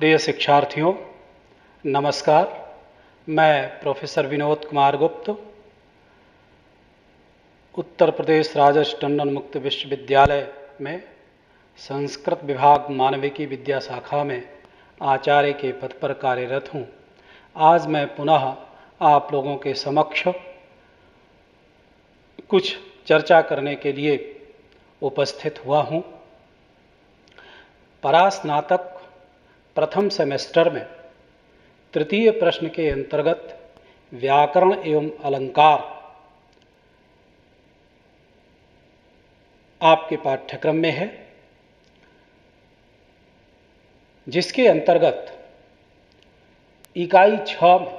प्रिय शिक्षार्थियों, नमस्कार। मैं प्रोफेसर विनोद कुमार गुप्त, उत्तर प्रदेश राजर्ष टंडन मुक्त विश्वविद्यालय में संस्कृत विभाग मानविकी विद्या शाखा में आचार्य के पद पर कार्यरत हूँ। आज मैं पुनः आप लोगों के समक्ष कुछ चर्चा करने के लिए उपस्थित हुआ हूँ। परास्नातक प्रथम सेमेस्टर में तृतीय प्रश्न के अंतर्गत व्याकरण एवं अलंकार आपके पाठ्यक्रम में है, जिसके अंतर्गत इकाई छ में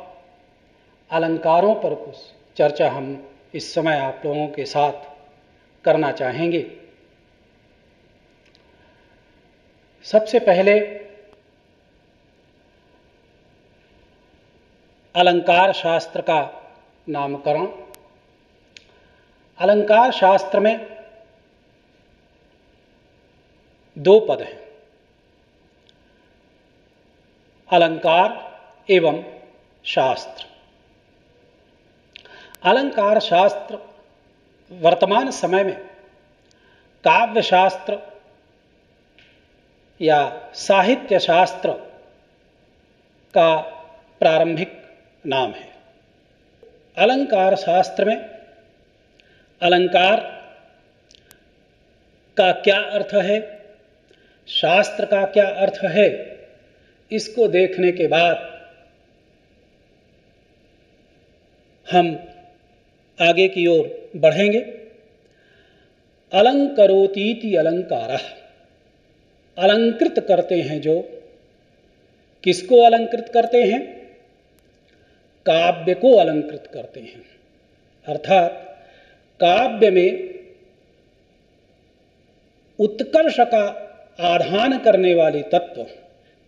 अलंकारों पर कुछ चर्चा हम इस समय आप लोगों के साथ करना चाहेंगे। सबसे पहले अलंकार शास्त्र का नामकरण। अलंकार शास्त्र में दो पद हैं। अलंकार एवं शास्त्र। अलंकार शास्त्र वर्तमान समय में काव्य शास्त्र या साहित्य शास्त्र का प्रारंभिक नाम है। अलंकार शास्त्र में अलंकार का क्या अर्थ है? शास्त्र का क्या अर्थ है? इसको देखने के बाद हम आगे की ओर बढ़ेंगे। अलंकरोतीति अलंकार। अलंकृत करते हैं जो। किसको अलंकृत करते हैं? काव्य को अलंकृत करते हैं। अर्थात, काव्य में उत्कर्ष का आधान करने वाले तत्व,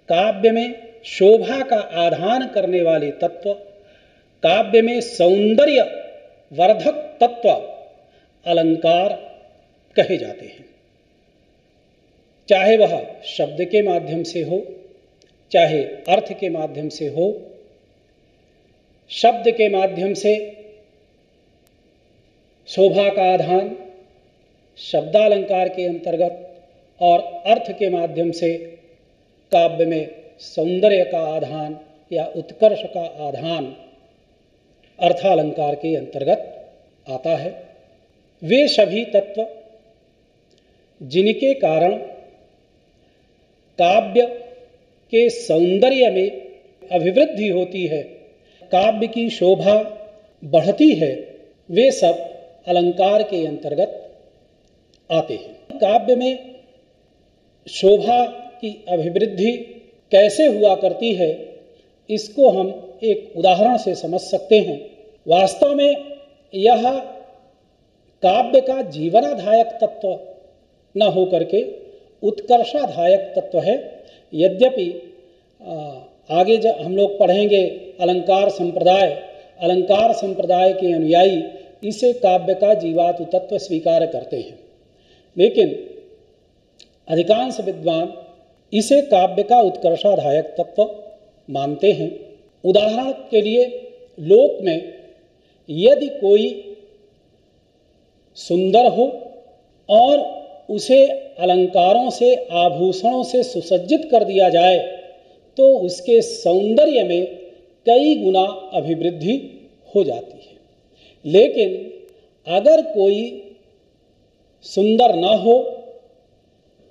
काव्य में शोभा का आधान करने वाले तत्व, काव्य में सौंदर्य वर्धक तत्व अलंकार कहे जाते हैं। चाहे वह शब्द के माध्यम से हो, चाहे अर्थ के माध्यम से हो शब्द के माध्यम से शोभा का आधान, शब्दालंकार के अंतर्गत और अर्थ के माध्यम से काव्य में सौंदर्य का आधान या उत्कर्ष का आधान अर्थालंकार के अंतर्गत आता है। वे सभी तत्व जिनके कारण काव्य के सौंदर्य में अभिवृद्धि होती है काव्य की शोभा बढ़ती है, वे सब अलंकार के अंतर्गत आते हैं। काव्य में शोभा की अभिवृद्धि कैसे हुआ करती है, इसको हम एक उदाहरण से समझ सकते हैं। वास्तव में यह काव्य का जीवनाधायक तत्व न हो करके उत्कर्षाधायक तत्व है। यद्यपि आगे जब हम लोग पढ़ेंगे अलंकार संप्रदाय अलंकार संप्रदाय के अनुयायी इसे काव्य का जीवातु तत्व स्वीकार करते हैं। लेकिन अधिकांश विद्वान इसे काव्य का उत्कर्षाधायक तत्व मानते हैं। उदाहरण के लिए लोक में यदि कोई सुंदर हो और उसे अलंकारों से, आभूषणों से सुसज्जित कर दिया जाए तो उसके सौंदर्य में कई गुना अभिवृद्धि हो जाती है। लेकिन अगर कोई सुंदर न हो,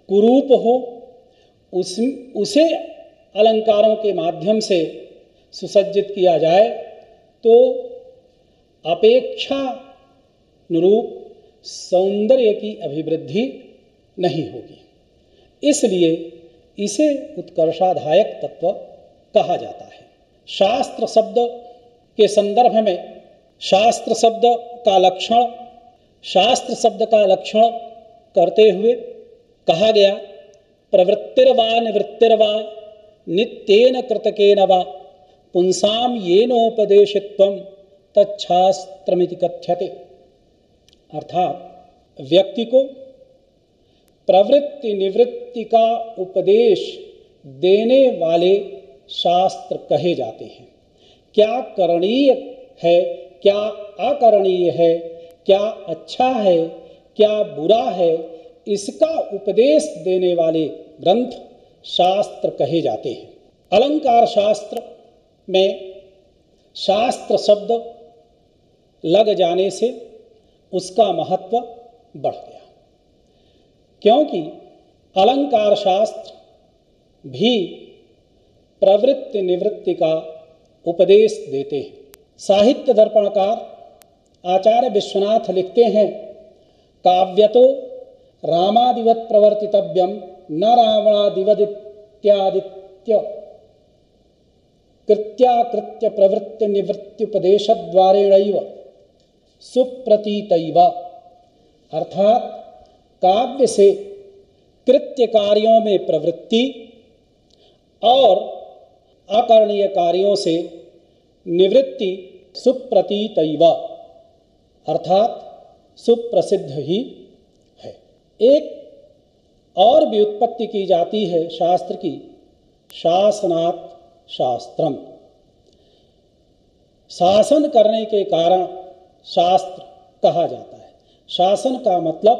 कुरूप हो, उस, उसे अलंकारों के माध्यम से सुसज्जित किया जाए तो अपेक्षा अनुरूप सौंदर्य की अभिवृद्धि नहीं होगी। इसलिए इसे उत्कर्षाधायक तत्व कहा जाता है। शास्त्र शब्द के संदर्भ में शास्त्र शब्द का लक्षण, शास्त्र शब्द का लक्षण करते हुए कहा गया, प्रवृत्तिर्वा निवृत्तिर्वा, नित्येन कृतकेन वा पुंसाम येनोपदेशित्व तच्छास्त्रमिति कथ्यते। अर्थात व्यक्ति को प्रवृत्ति निवृत्ति का उपदेश देने वाले शास्त्र कहे जाते हैं। क्या करणीय है, क्या अकरणीय है, क्या अच्छा है, क्या बुरा है, इसका उपदेश देने वाले ग्रंथ शास्त्र कहे जाते हैं। अलंकार शास्त्र में शास्त्र शब्द लग जाने से उसका महत्व बढ़ गया। क्योंकि अलंकार शास्त्र भी प्रवृत्ति निवृत्ति का उपदेश देते हैं। साहित्य दर्पणकार आचार्य विश्वनाथ लिखते हैं, काव्यतो रामादिवत प्रवर्तितव्यम न रावणादिवदित्यादित्य। कृत्याकृत्य प्रवृत्ति निवृत्त्युपदेश द्वारेण सुप्रतीत अर्थात काव्य से कृत्य कार्यों में प्रवृत्ति और अकरणीय कार्यों से निवृत्ति सुप्रतीत अर्थात सुप्रसिद्ध ही है। एक और भी उत्पत्ति की जाती है शास्त्र की, शासनात् शास्त्रम। शासन करने के कारण शास्त्र कहा जाता है। शासन का मतलब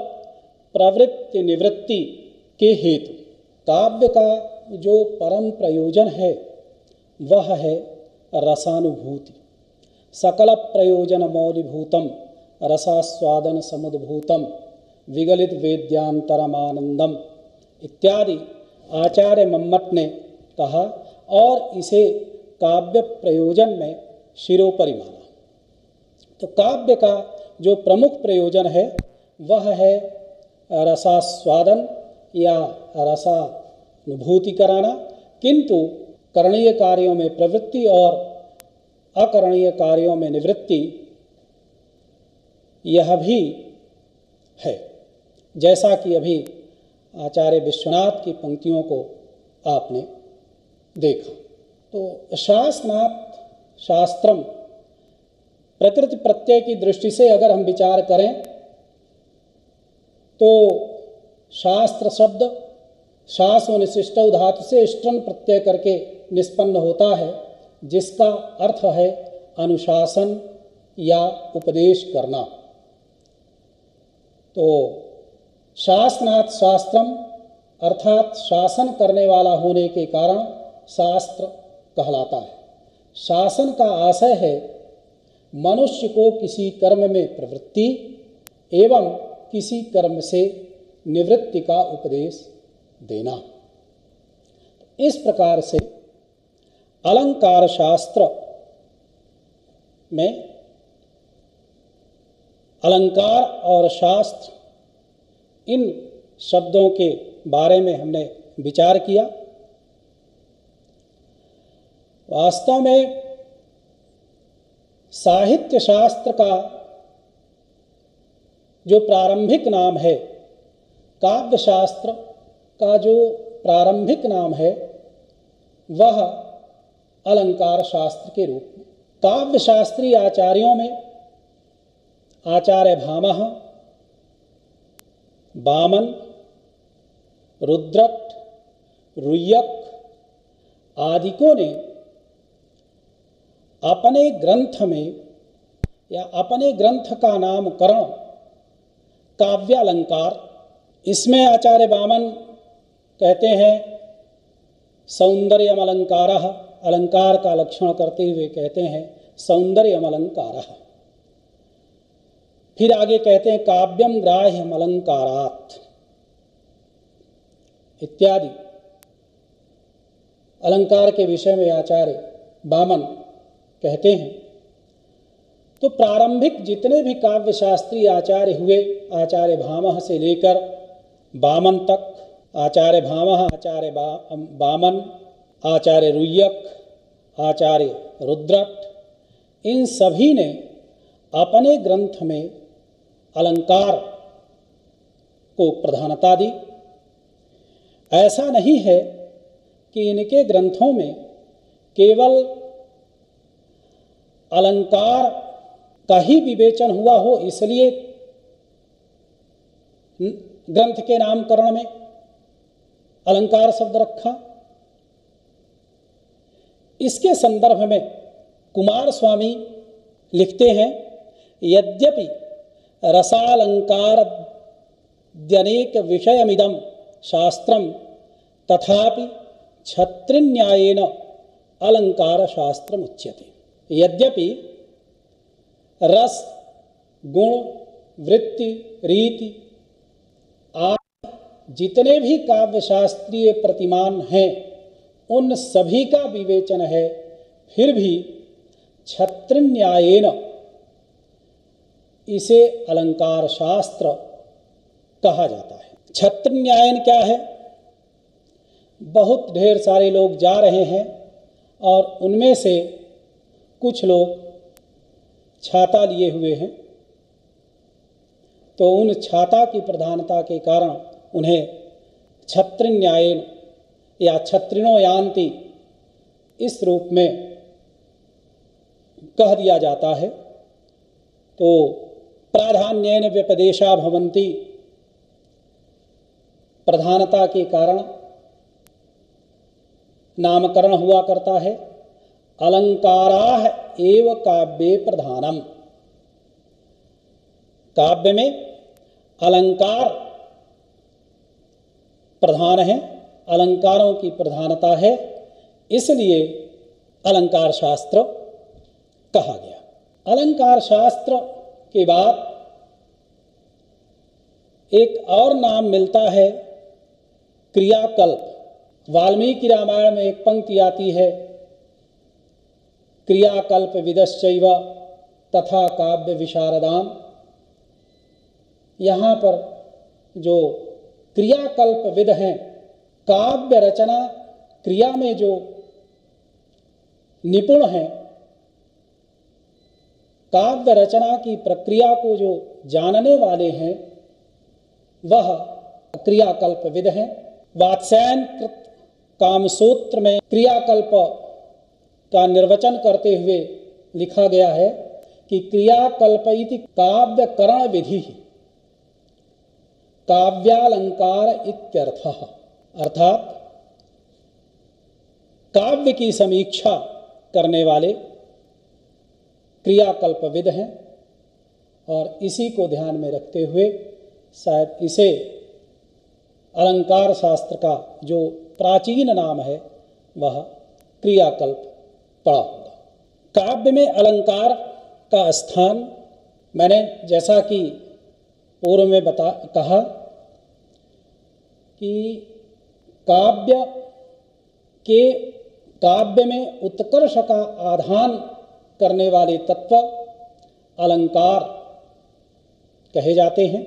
प्रवृत्ति निवृत्ति के हेतु। काव्य का जो परम प्रयोजन है वह है रसानुभूति। सकल प्रयोजन मौलिभूतम, रसास्वादन समुद्भूतम, विगलित वेद्यांतरमानंदम इत्यादि आचार्य मम्मट ने कहा और इसे काव्य प्रयोजन में शिरोपरि माना। तो काव्य का जो प्रमुख प्रयोजन है, वह है रसास्वादन या रसानुभूति कराना, किंतु करणीय कार्यों में प्रवृत्ति और अकरणीय कार्यों में निवृत्ति, यह भी है। जैसा कि अभी आचार्य विश्वनाथ की पंक्तियों को आपने देखा। तो शासनाथ शास्त्रम प्रकृति प्रत्यय की दृष्टि से अगर हम विचार करें तो शास्त्र शब्द शास व निशिष्ट धातु से स्टन प्रत्यय करके निष्पन्न होता है, जिसका अर्थ है अनुशासन या उपदेश करना। तो शासनाथ शास्त्रम अर्थात शासन करने वाला होने के कारण शास्त्र कहलाता है। शासन का आशय है, मनुष्य को किसी कर्म में प्रवृत्ति एवं किसी कर्म से निवृत्ति का उपदेश देना। इस प्रकार से अलंकार शास्त्र में अलंकार और शास्त्र इन शब्दों के बारे में हमने विचार किया। वास्तव में साहित्य शास्त्र का जो प्रारंभिक नाम है काव्य शास्त्र का जो प्रारंभिक नाम है, वह अलंकार शास्त्र के रूप में। काव्य शास्त्रीय आचार्यों में आचार्य भामह, बामन, रुद्रट, रुयक आदिकों ने अपने ग्रंथ में या अपने ग्रंथ का नामकरण काव्यालंकार, इसमें आचार्य बामन कहते हैं सौंदर्यम अलंकार अलंकार का लक्षण करते हुए कहते हैं सौंदर्यम अलंकार फिर आगे कहते हैं, काव्यम ग्राह्यम अलंकारात। इत्यादि। अलंकार के विषय में आचार्य बामन कहते हैं तो प्रारंभिक जितने भी काव्य शास्त्री आचार्य हुए, आचार्य भामह से लेकर बामन तक आचार्य भामह, आचार्य बामन, आचार्य रुयक, आचार्य रुद्रट इन सभी ने अपने ग्रंथ में अलंकार को प्रधानता दी। ऐसा नहीं है कि इनके ग्रंथों में केवल अलंकार का ही विवेचन हुआ हो, इसलिए ग्रंथ के नामकरण में। अलंकार शब्द रखा। इसके संदर्भ में कुमार स्वामी लिखते हैं, यद्यपि रसालंकार द्यनेक विषयमिदम शास्त्रम तथापि छत्रिन्यायेन अलंकार शास्त्र उच्यते यद्यपि रस, गुण, वृत्ति, रीति जितने भी काव्य शास्त्रीय प्रतिमान हैं, उन सभी का विवेचन है, फिर भी छत्रिन्यायेन। इसे अलंकार शास्त्र कहा जाता है। छत्रिन्यायन क्या है? बहुत ढेर सारे लोग जा रहे हैं और उनमें से कुछ लोग छाता लिए हुए हैं। तो उन छाता की प्रधानता के कारण उन्हें छत्रिन्यायन या छत्रिणो यान्ति इस रूप में कह दिया जाता है। तो प्राधान्यन व्यपदेशा भवंती प्रधानता के कारण नामकरण हुआ करता है। अलंकारा एव काव्य प्रधानम। काव्य में अलंकार प्रधान है, अलंकारों की प्रधानता है, इसलिए अलंकार शास्त्र कहा गया। अलंकार शास्त्र के बाद एक और नाम मिलता है क्रियाकल्प। वाल्मीकि रामायण में एक पंक्ति आती है, क्रियाकल्प विदश्चैव तथा काव्य विशारदाम। यहाँ पर जो क्रियाकल्प विद हैं। काव्य रचना, क्रिया में जो निपुण हैं, काव्य रचना की प्रक्रिया को जो जानने वाले हैं, वह क्रियाकल्प विद हैं। वात्स्यायन कामसूत्र में क्रियाकल्प का निर्वचन करते हुए लिखा गया है कि क्रियाकल्प इति काव्य करण विधि। काव्यालंकार इत्यर्थ। अर्थात, काव्य की समीक्षा करने वाले क्रियाकल्पविद हैं और इसी को ध्यान में रखते हुए शायद इसे अलंकार शास्त्र का जो प्राचीन नाम है, वह क्रियाकल्प पड़ा होगा। काव्य में अलंकार का स्थान मैंने जैसा कि पूर्व में बता, कहा कि काव्य के काव्य में उत्कर्ष का आधान करने वाले तत्व अलंकार कहे जाते हैं।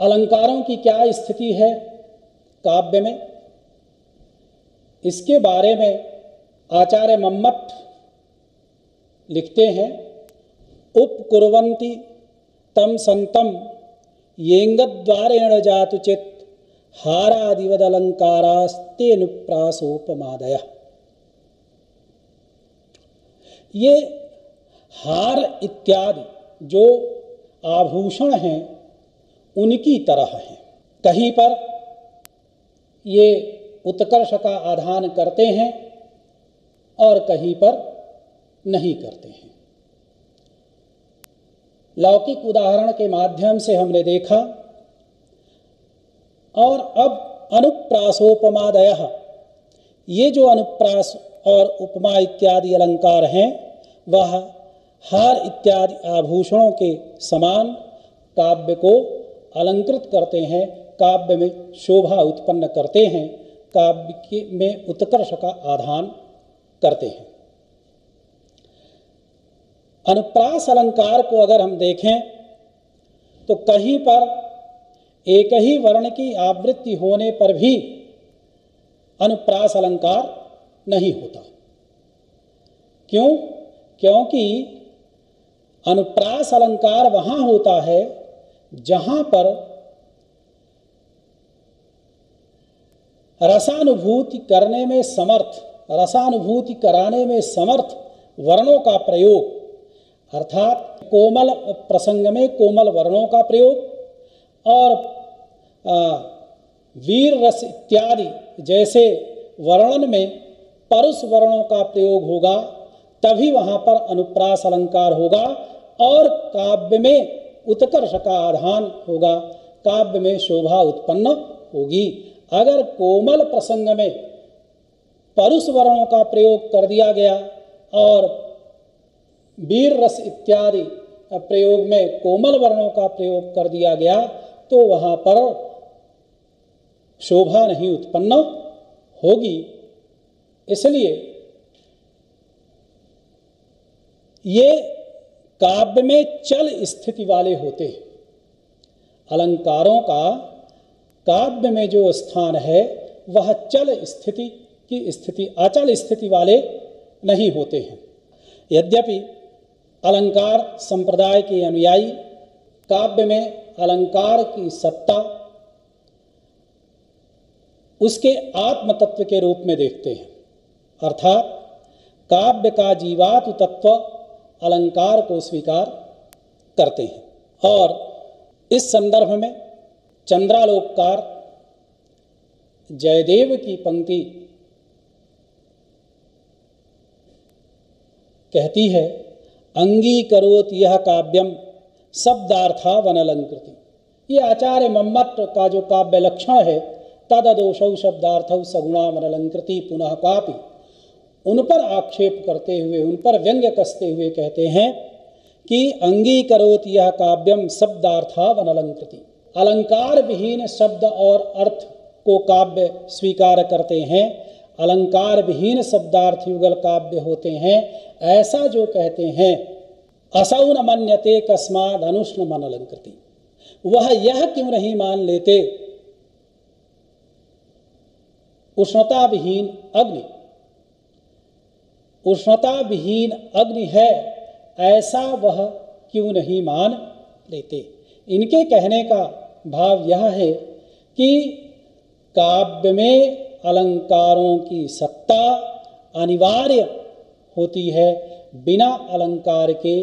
अलंकारों की क्या स्थिति है काव्य में? इसके बारे में आचार्य मम्मट लिखते हैं उपकुरवंती तम संतम येंगद्वारेण जातुचित हारादिवद अलंकारास्तेनुप्रासोपमादय ये हार इत्यादि जो आभूषण हैं, उनकी तरह हैं। कहीं पर ये उत्कर्ष का आधान करते हैं और कहीं पर नहीं करते हैं। लौकिक उदाहरण के माध्यम से हमने देखा। और अब अनुप्रासोपमादय। ये जो अनुप्रास और उपमा इत्यादि अलंकार हैं, वह हार इत्यादि आभूषणों के समान काव्य को अलंकृत करते हैं, काव्य में शोभा उत्पन्न करते हैं, काव्य में उत्कर्ष का आधान करते हैं। अनुप्रास अलंकार को अगर हम देखें तो कहीं पर एक ही वर्ण की आवृत्ति होने पर भी अनुप्रास अलंकार नहीं होता। क्यों? क्योंकि अनुप्रास अलंकार वहाँ होता है जहाँ पर रसानुभूति करने में समर्थ, रसानुभूति कराने में समर्थ वर्णों का प्रयोग अर्थात कोमल प्रसंग में कोमल वर्णों का प्रयोग और आ, वीर रस इत्यादि जैसे वर्णन में परुष वर्णों का प्रयोग होगा तभी वहाँ पर अनुप्रास अलंकार होगा और काव्य में उत्कर्ष का आधान होगा काव्य में शोभा उत्पन्न होगी। अगर कोमल प्रसंग में परुष वर्णों का प्रयोग कर दिया गया और वीर रस इत्यादि प्रयोग में कोमल वर्णों का प्रयोग कर दिया गया तो वहाँ पर शोभा नहीं उत्पन्न होगी। इसलिए ये काव्य में चल स्थिति वाले होते हैं। अलंकारों का काव्य में जो स्थान है, वह चल स्थिति की स्थिति, अचल स्थिति वाले नहीं होते हैं। यद्यपि अलंकार संप्रदाय के अनुयायी, काव्य में अलंकार की सत्ता, उसके आत्म तत्व के रूप में देखते हैं। अर्थात, काव्य का जीवात तत्व अलंकार को स्वीकार करते हैं। और इस संदर्भ में चंद्रालोककार जयदेव की पंक्ति कहती है अंगीकरोत यह काव्यम शब्दार्था वनलंकृति। ये आचार्य मम्मट का जो काव्य लक्षण है तदोषौ शब्दार्थ सगुणा वनलंकृति पुनः कापी उन पर आक्षेप करते हुए, उन पर व्यंग्य कसते हुए कहते हैं कि अंगीकरोत यह काव्यम शब्दार्था वनलंकृति। अलंकार विहीन शब्द और अर्थ को काव्य स्वीकार करते हैं अलंकार विहीन शब्दार्थ युगल काव्य होते हैं, ऐसा जो कहते हैं, असौन मन्यते कस्माद अनुष्ण मन अलंकृति। वह यह क्यों नहीं मान लेते? उष्णता विहीन अग्नि। उष्णता विहीन अग्नि है, ऐसा वह क्यों नहीं मान लेते? इनके कहने का भाव यह है कि काव्य में अलंकारों की सत्ता अनिवार्य होती है। बिना अलंकार के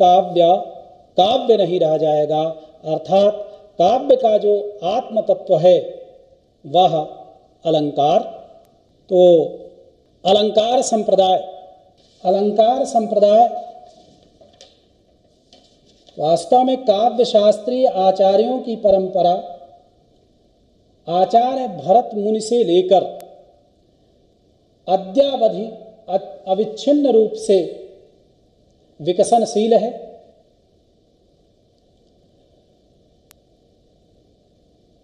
काव्य काव्य नहीं रह जाएगा। अर्थात काव्य का जो आत्म तत्व है, वह अलंकार। तो अलंकार संप्रदाय अलंकार संप्रदाय वास्तव में काव्य शास्त्रीय आचार्यों की परंपरा आचार्य भरत मुनि से लेकर अद्यावधि अविच्छिन्न रूप से विकसनशील है।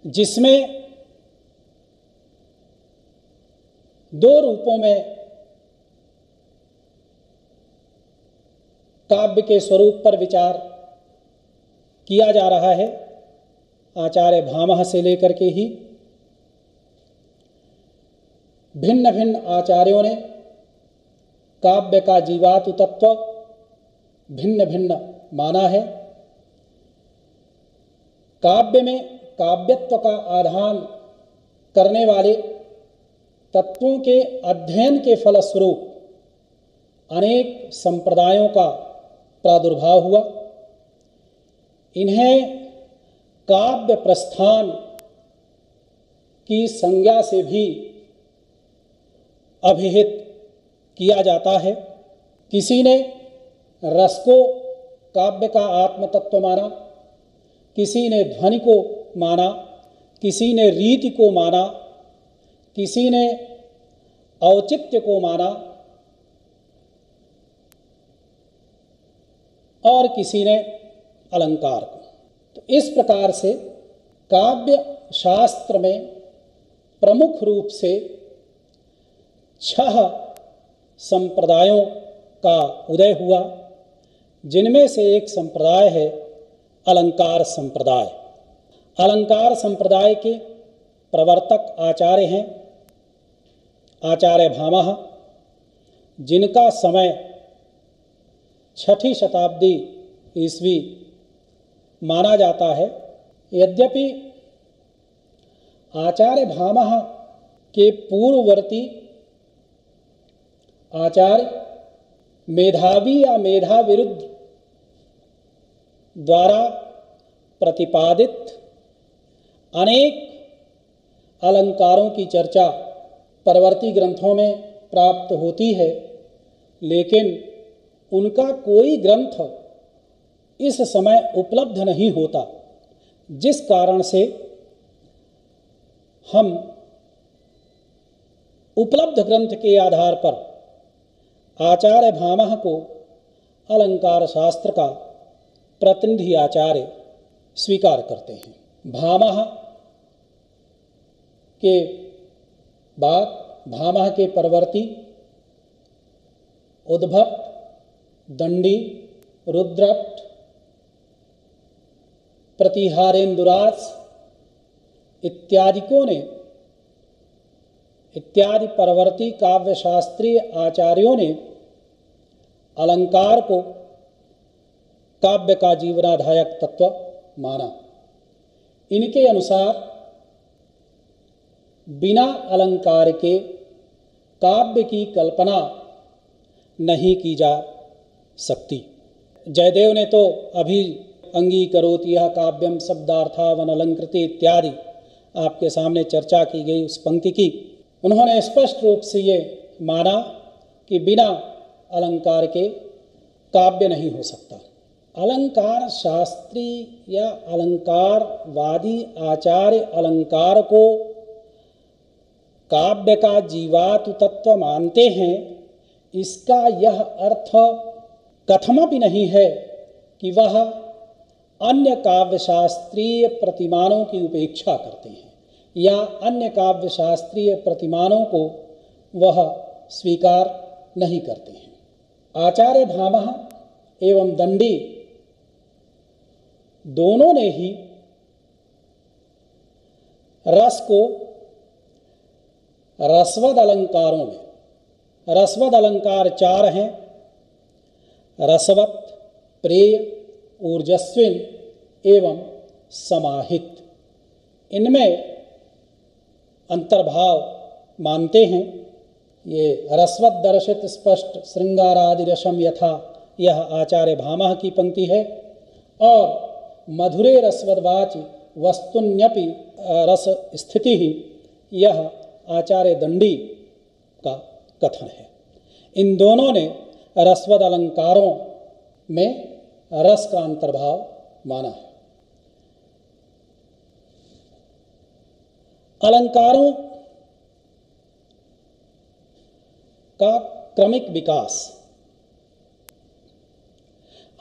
जिसमें दो रूपों में काव्य के स्वरूप पर विचार किया जा रहा है, आचार्य भामह से लेकर के ही। भिन्न भिन्न आचार्यों ने काव्य का जीवातु तत्व भिन्न भिन्न माना है। काव्य में काव्यत्व का आधान करने वाले तत्वों के अध्ययन के फलस्वरूप अनेक संप्रदायों का प्रादुर्भाव हुआ। इन्हें काव्य प्रस्थान की संज्ञा से भी अभिहित किया जाता है। किसी ने रस को काव्य का आत्म तत्व माना, किसी ने ध्वनि को माना, किसी ने रीति को माना, किसी ने औचित्य को माना, और किसी ने अलंकार को। तो इस प्रकार से काव्य शास्त्र में प्रमुख रूप से छह संप्रदायों का उदय हुआ, जिनमें से एक संप्रदाय है अलंकार संप्रदाय। अलंकार संप्रदाय के प्रवर्तक आचार्य हैं आचार्य भामह जिनका समय छठी शताब्दी ईस्वी माना जाता है। यद्यपि आचार्य भामह के पूर्ववर्ती आचार्य मेधावी या मेधा विरुद्ध द्वारा प्रतिपादित अनेक अलंकारों की चर्चा परवर्ती ग्रंथों में प्राप्त होती है, लेकिन उनका कोई ग्रंथ इस समय उपलब्ध नहीं होता, जिस कारण से हम उपलब्ध ग्रंथ के आधार पर आचार्य भामह को अलंकार शास्त्र का प्रतिनिधि आचार्य स्वीकार करते हैं। भामह के बाद भामह के परवर्ती, उद्भट, दंडी, रुद्रट प्रतिहारेन्दुराज इत्यादिकों ने इत्यादि परवर्ती काव्य शास्त्रीय आचार्यों ने अलंकार को काव्य का जीवनाधायक तत्व माना। इनके अनुसार बिना अलंकार के काव्य की कल्पना नहीं की जा सकती। जयदेव ने तो अभी अंगीकरोति यह काव्यम शब्दार्थावन अलंकृति इत्यादि आपके सामने चर्चा की गई उस पंक्ति की। उन्होंने स्पष्ट रूप से ये माना कि बिना अलंकार के काव्य नहीं हो सकता। अलंकार शास्त्री या अलंकारवादी आचार्य अलंकार को काव्य का जीवातु तत्व मानते हैं, इसका यह अर्थ कथम भी नहीं है कि वह अन्य काव्य शास्त्रीय प्रतिमानों की उपेक्षा करते हैं। या अन्य काव्य शास्त्रीय प्रतिमानों को वह स्वीकार नहीं करते हैं। आचार्य भामह एवं दंडी दोनों ने ही रस को रसवद अलंकारों में, रसवद अलंकार चार हैं, रसवत, प्रेय, ऊर्जस्विन एवं समाहित। इनमें अंतर्भाव मानते हैं। ये रसवत दर्शित स्पष्ट श्रृंगारादि रसम यथा, यह आचार्य भामा की पंक्ति है। और मधुरे रसवदवाच वस्तुन्यपि रस स्थिति ही यह आचार्य दंडी का कथन है। इन दोनों ने रस्वद अलंकारों में रस का अंतर्भाव माना है। अलंकारों का क्रमिक विकास।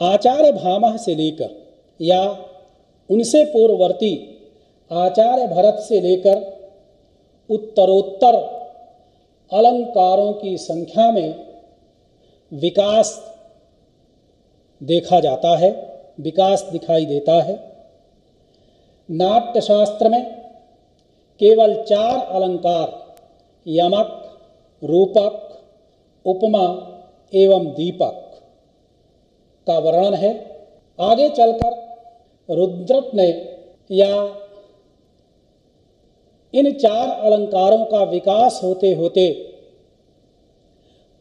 आचार्य भामह से लेकर या उनसे पूर्ववर्ती आचार्य भरत से लेकर उत्तरोत्तर अलंकारों की संख्या में विकास देखा जाता है, विकास दिखाई देता है। नाट्यशास्त्र में केवल चार अलंकार, यमक, रूपक, उपमा एवं दीपक का वर्णन है। आगे चलकर रुद्रट ने या इन चार अलंकारों का विकास होते होते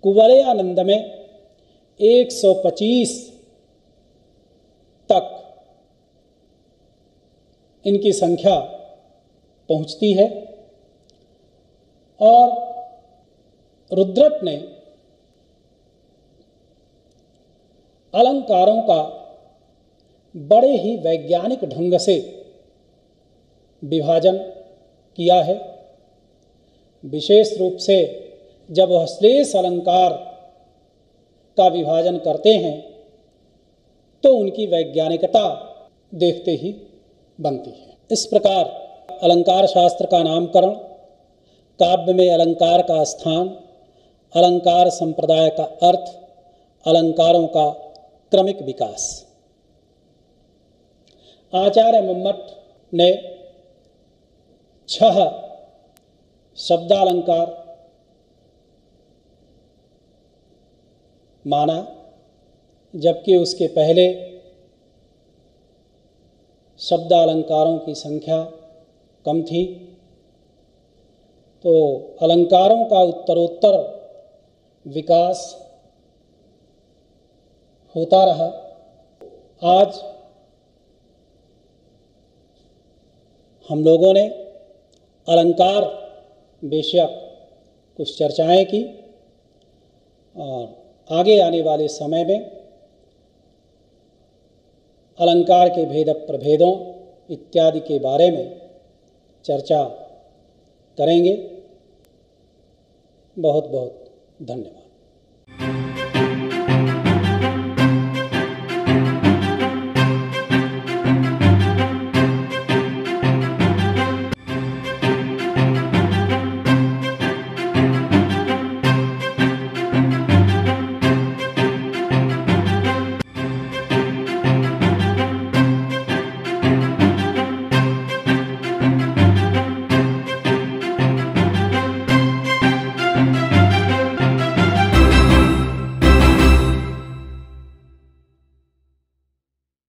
कुवलयानंद में 125 तक इनकी संख्या पहुँचती है। और रुद्रट ने अलंकारों का बड़े ही वैज्ञानिक ढंग से विभाजन किया है। विशेष रूप से जब वह श्लेष अलंकार का विभाजन करते हैं तो उनकी वैज्ञानिकता देखते ही बनती है। इस प्रकार अलंकार शास्त्र का नामकरण, काव्य में अलंकार का स्थान, अलंकार संप्रदाय का अर्थ, अलंकारों का क्रमिक विकास। आचार्य मम्मट ने छह शब्दालंकार माना, जबकि उसके पहले शब्दालंकारों की संख्या कम थी। तो अलंकारों का उत्तरोत्तर विकास होता रहा। आज हम लोगों ने अलंकार बेशक कुछ चर्चाएँ की और आगे आने वाले समय में अलंकार के भेद प्रभेदों इत्यादि के बारे में चर्चा करेंगे। बहुत बहुत धन्यवाद।